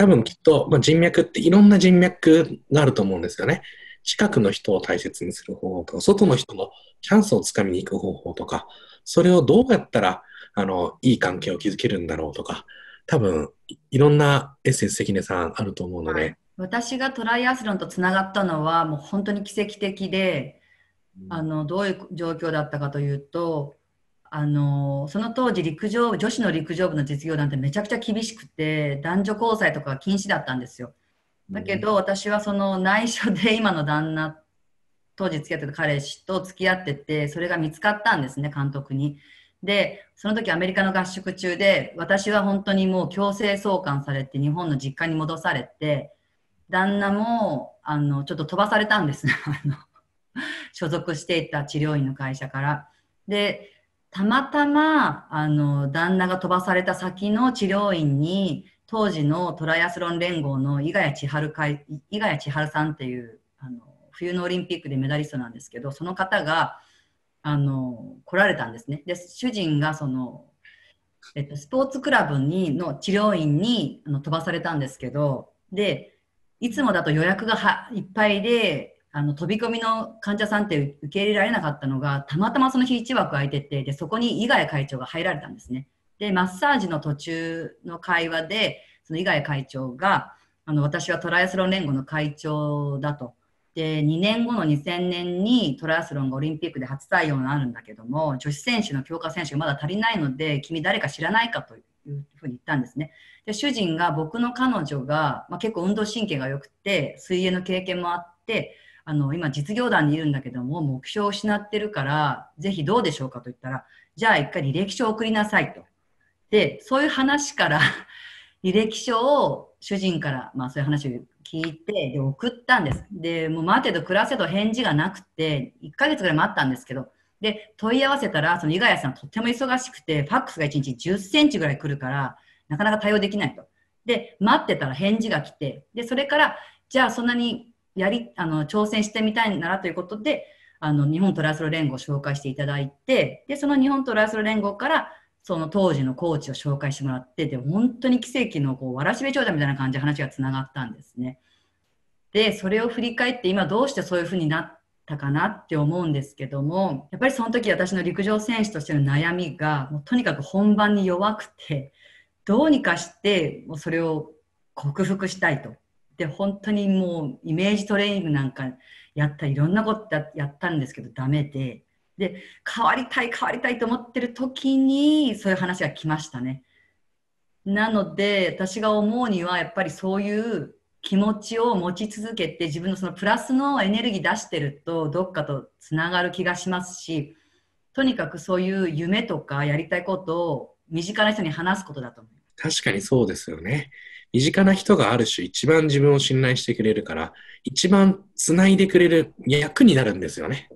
多分きっと、まあ、人脈っていろんな人脈があると思うんですよね。近くの人を大切にする方法とか、外の人のチャンスをつかみに行く方法とか、それをどうやったら、あの、いい関係を築けるんだろうとか、多分、いろんなエッセンス関根さんあると思うので、はい、私がトライアスロンとつながったのは、もう本当に奇跡的で、あの、どういう状況だったかというと、あのその当時陸上女子の陸上部の実業団ってめちゃくちゃ厳しくて男女交際とか禁止だったんですよ。だけど私はその内緒で 今の旦那当時付き合ってた彼氏と付き合っててそれが見つかったんですね監督に。でその時アメリカの合宿中で私は本当にもう強制送還されて日本の実家に戻されて旦那もあのちょっと飛ばされたんですね 所属していた治療院の会社から。でたまたま、あの、旦那が飛ばされた先の治療院に、当時のトライアスロン連合の伊賀谷千春会、伊賀谷千春さんっていう、あの、冬のオリンピックでメダリストなんですけど、その方が、あの、来られたんですね。で、主人がその、えっと、スポーツクラブにの治療院にあの飛ばされたんですけど、で、いつもだと予約がはいっぱいで、あの飛び込みの患者さんって受け入れられなかったのがたまたまその日1枠空いててでそこに伊賀会長が入られたんですね。でマッサージの途中の会話でその伊賀会長があの私はトライアスロン連合の会長だと。で2年後の2000年にトライアスロンがオリンピックで初採用になるんだけども女子選手の強化選手がまだ足りないので君誰か知らないかというふうに言ったんですね。で主人が僕の彼女が、まあ、結構運動神経が良くて水泳の経験もあってあの今実業団にいるんだけども目標を失ってるからぜひどうでしょうかと言ったらじゃあ一回履歴書を送りなさいと。でそういう話から 履歴書を主人から、まあ、そういう話を聞いてで送ったんです。でもう待てど暮らせど返事がなくて1ヶ月ぐらい待ったんですけどで問い合わせたらその伊賀谷さんとっても忙しくてファックスが1日10センチぐらい来るからなかなか対応できないと。で待ってたら返事が来てでそれからじゃあそんなにやり、あの、挑戦してみたいならということで、あの、日本トライアスロ連合を紹介していただいて、で、その日本トライアスロ連合から、その当時のコーチを紹介してもらって、で、本当に奇跡の、こう、わらしべ長者みたいな感じで話がつながったんですね。で、それを振り返って、今どうしてそういうふうになったかなって思うんですけども、やっぱりその時私の陸上選手としての悩みが、もうとにかく本番に弱くて、どうにかして、もうそれを克服したいと。で本当にもうイメージトレーニングなんかやったいろんなことやったんですけどダメで。で変わりたい変わりたいと思ってる時にそういう話が来ましたね。なので私が思うにはやっぱりそういう気持ちを持ち続けて自分のそのプラスのエネルギー出してるとどっかとつながる気がしますしとにかくそういう夢とかやりたいことを身近な人に話すことだと思います確かにそうですよね。身近な人がある種一番自分を信頼してくれるから、一番繋いでくれる役になるんですよね。